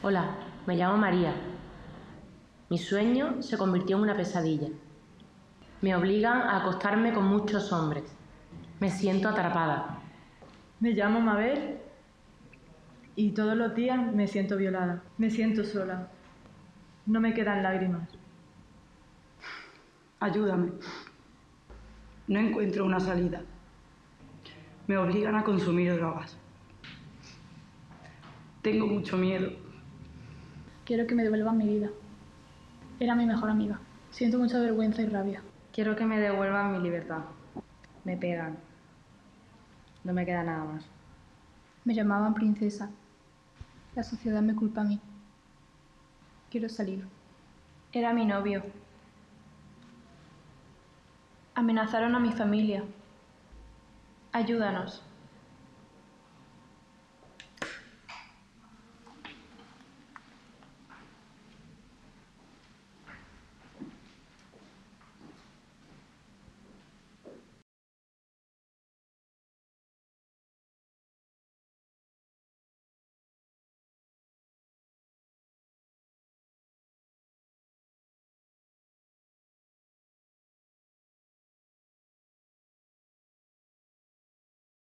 Hola, me llamo María. Mi sueño se convirtió en una pesadilla. Me obligan a acostarme con muchos hombres. Me siento atrapada. Me llamo Mabel y todos los días me siento violada. Me siento sola. No me quedan lágrimas. Ayúdame. No encuentro una salida. Me obligan a consumir drogas. Tengo mucho miedo. Quiero que me devuelvan mi vida. Era mi mejor amiga. Siento mucha vergüenza y rabia. Quiero que me devuelvan mi libertad. Me pegan. No me queda nada más. Me llamaban princesa. La sociedad me culpa a mí. Quiero salir. Era mi novio. Amenazaron a mi familia. Ayúdanos.